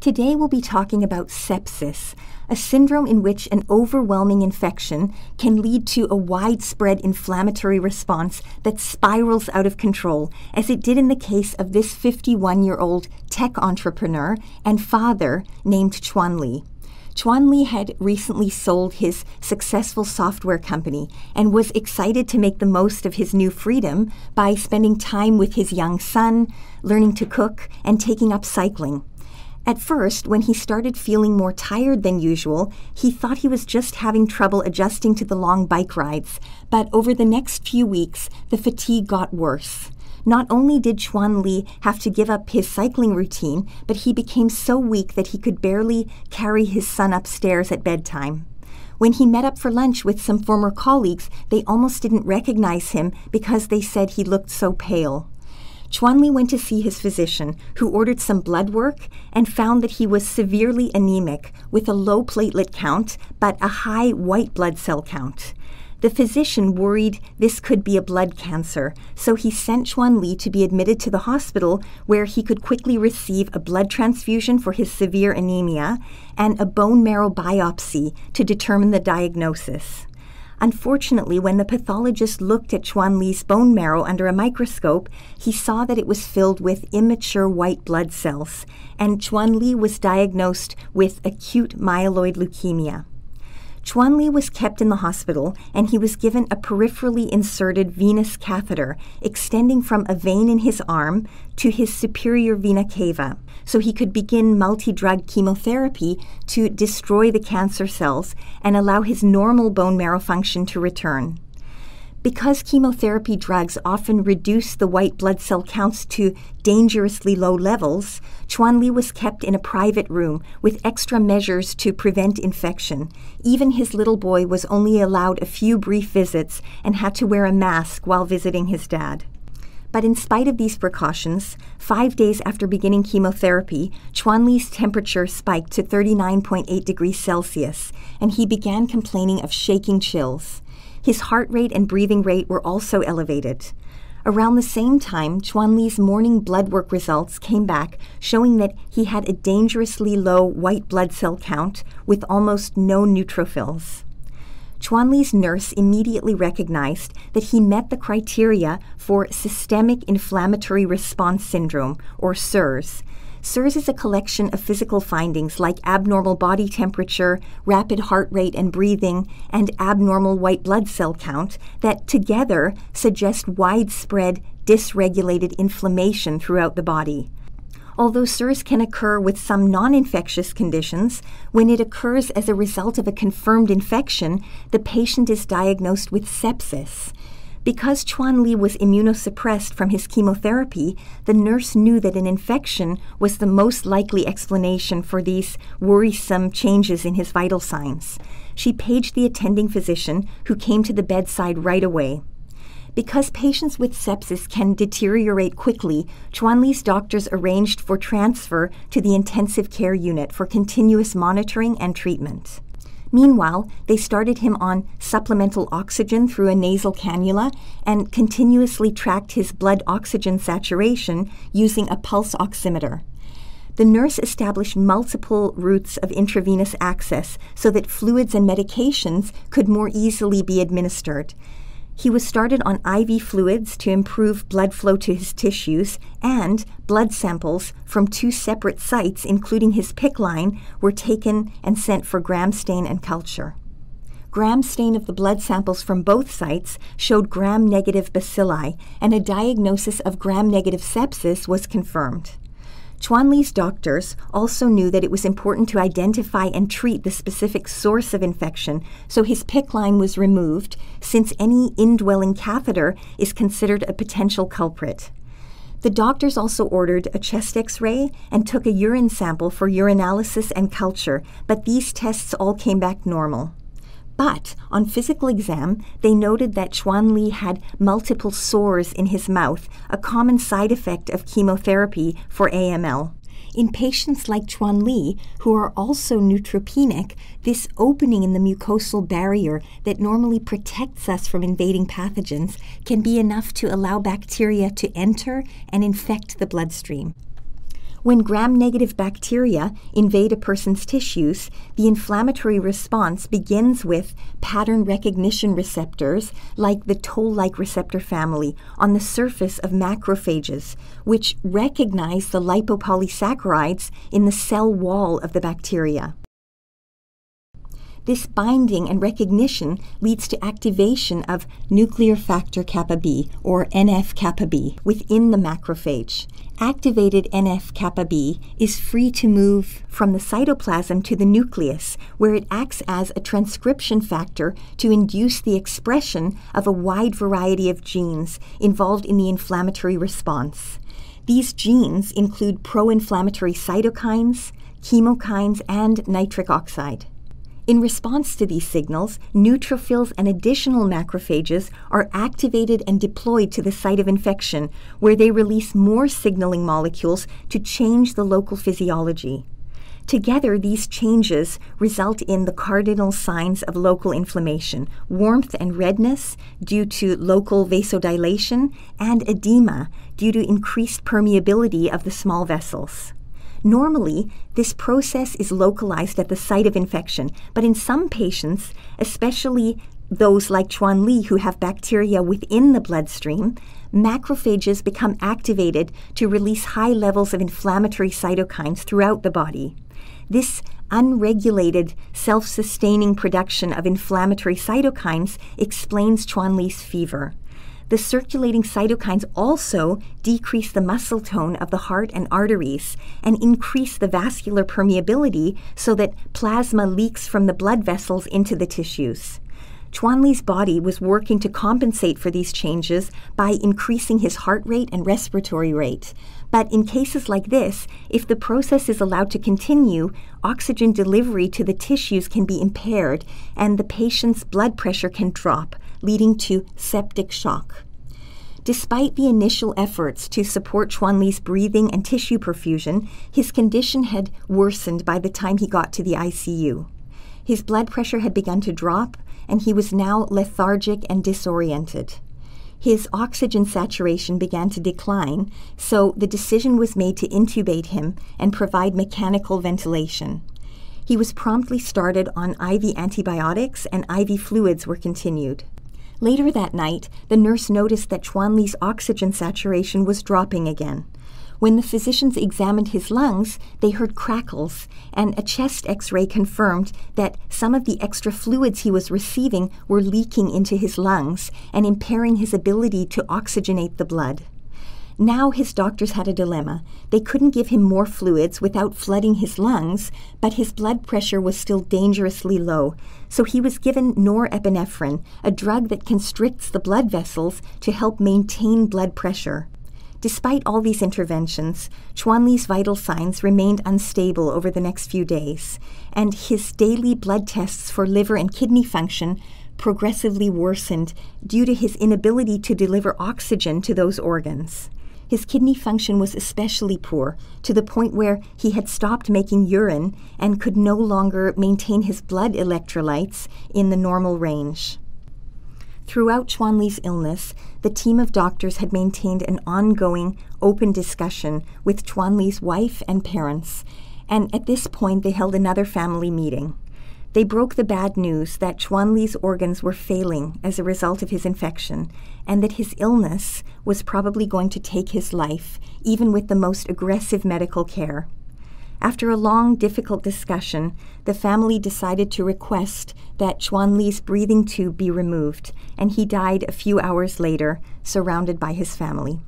Today we'll be talking about sepsis, a syndrome in which an overwhelming infection can lead to a widespread inflammatory response that spirals out of control, as it did in the case of this 51 year old tech entrepreneur and father named Chuan Li. Chuan Li had recently sold his successful software company and was excited to make the most of his new freedom by spending time with his young son, learning to cook, and taking up cycling. At first, when he started feeling more tired than usual, he thought he was just having trouble adjusting to the long bike rides. But over the next few weeks, the fatigue got worse. Not only did Chuan Li have to give up his cycling routine, but he became so weak that he could barely carry his son upstairs at bedtime. When he met up for lunch with some former colleagues, they almost didn't recognize him because they said he looked so pale. Chuan Li went to see his physician, who ordered some blood work and found that he was severely anemic with a low platelet count but a high white blood cell count. The physician worried this could be a blood cancer, so he sent Chuan Li to be admitted to the hospital where he could quickly receive a blood transfusion for his severe anemia and a bone marrow biopsy to determine the diagnosis. Unfortunately, when the pathologist looked at Chuan Li's bone marrow under a microscope, he saw that it was filled with immature white blood cells, and Chuan Li was diagnosed with acute myeloid leukemia. Chuan Li was kept in the hospital and he was given a peripherally inserted venous catheter extending from a vein in his arm to his superior vena cava so he could begin multi drug chemotherapy to destroy the cancer cells and allow his normal bone marrow function to return. Because chemotherapy drugs often reduce the white blood cell counts to dangerously low levels, Chuan Li was kept in a private room with extra measures to prevent infection. Even his little boy was only allowed a few brief visits and had to wear a mask while visiting his dad. But in spite of these precautions, five days after beginning chemotherapy, Chuan Li's temperature spiked to 39.8 degrees Celsius, and he began complaining of shaking chills. His heart rate and breathing rate were also elevated. Around the same time, Chuan Li's morning blood work results came back showing that he had a dangerously low white blood cell count with almost no neutrophils. Chuan Li's nurse immediately recognized that he met the criteria for systemic inflammatory response syndrome, or SIRS, SIRS is a collection of physical findings like abnormal body temperature, rapid heart rate and breathing, and abnormal white blood cell count that together suggest widespread dysregulated inflammation throughout the body. Although SIRS can occur with some non infectious conditions, when it occurs as a result of a confirmed infection, the patient is diagnosed with sepsis. Because Chuan Li was immunosuppressed from his chemotherapy, the nurse knew that an infection was the most likely explanation for these worrisome changes in his vital signs. She paged the attending physician, who came to the bedside right away. Because patients with sepsis can deteriorate quickly, Chuan Li's doctors arranged for transfer to the intensive care unit for continuous monitoring and treatment. Meanwhile, they started him on supplemental oxygen through a nasal cannula and continuously tracked his blood oxygen saturation using a pulse oximeter. The nurse established multiple routes of intravenous access so that fluids and medications could more easily be administered. He was started on IV fluids to improve blood flow to his tissues, and blood samples from two separate sites, including his PICC line, were taken and sent for gram stain and culture. Gram stain of the blood samples from both sites showed gram negative bacilli, and a diagnosis of gram negative sepsis was confirmed. Chuan Li's doctors also knew that it was important to identify and treat the specific source of infection, so his PICC line was removed, since any indwelling catheter is considered a potential culprit. The doctors also ordered a chest x ray and took a urine sample for urinalysis and culture, but these tests all came back normal. But on physical exam, they noted that Chuan Li had multiple sores in his mouth, a common side effect of chemotherapy for AML. In patients like Chuan Li, who are also neutropenic, this opening in the mucosal barrier that normally protects us from invading pathogens can be enough to allow bacteria to enter and infect the bloodstream. When gram negative bacteria invade a person's tissues, the inflammatory response begins with pattern recognition receptors, like the toll like receptor family, on the surface of macrophages, which recognize the lipopolysaccharides in the cell wall of the bacteria. This binding and recognition leads to activation of nuclear factor kappa B, or NF kappa B, within the macrophage. Activated NF kappa B is free to move from the cytoplasm to the nucleus, where it acts as a transcription factor to induce the expression of a wide variety of genes involved in the inflammatory response. These genes include pro inflammatory cytokines, chemokines, and nitric oxide. In response to these signals, neutrophils and additional macrophages are activated and deployed to the site of infection, where they release more signaling molecules to change the local physiology. Together, these changes result in the cardinal signs of local inflammation warmth and redness due to local vasodilation, and edema due to increased permeability of the small vessels. Normally, this process is localized at the site of infection, but in some patients, especially those like Chuan Li who have bacteria within the bloodstream, macrophages become activated to release high levels of inflammatory cytokines throughout the body. This unregulated, self sustaining production of inflammatory cytokines explains Chuan Li's fever. The circulating cytokines also decrease the muscle tone of the heart and arteries and increase the vascular permeability so that plasma leaks from the blood vessels into the tissues. Chuan Li's body was working to compensate for these changes by increasing his heart rate and respiratory rate. But in cases like this, if the process is allowed to continue, oxygen delivery to the tissues can be impaired and the patient's blood pressure can drop, leading to septic shock. Despite the initial efforts to support Chuan Li's breathing and tissue perfusion, his condition had worsened by the time he got to the ICU. His blood pressure had begun to drop, and he was now lethargic and disoriented. His oxygen saturation began to decline, so the decision was made to intubate him and provide mechanical ventilation. He was promptly started on IV antibiotics, and IV fluids were continued. Later that night, the nurse noticed that Chuan Li's oxygen saturation was dropping again. When the physicians examined his lungs, they heard crackles, and a chest x ray confirmed that some of the extra fluids he was receiving were leaking into his lungs and impairing his ability to oxygenate the blood. Now his doctors had a dilemma. They couldn't give him more fluids without flooding his lungs, but his blood pressure was still dangerously low. So he was given norepinephrine, a drug that constricts the blood vessels to help maintain blood pressure. Despite all these interventions, Chuan Li's vital signs remained unstable over the next few days, and his daily blood tests for liver and kidney function progressively worsened due to his inability to deliver oxygen to those organs. His kidney function was especially poor, to the point where he had stopped making urine and could no longer maintain his blood electrolytes in the normal range. Throughout Chuan Li's illness, the team of doctors had maintained an ongoing, open discussion with Chuan Li's wife and parents, and at this point they held another family meeting. They broke the bad news that Chuan Li's organs were failing as a result of his infection, and that his illness was probably going to take his life, even with the most aggressive medical care. After a long, difficult discussion, the family decided to request that Chuan Li's breathing tube be removed, and he died a few hours later, surrounded by his family.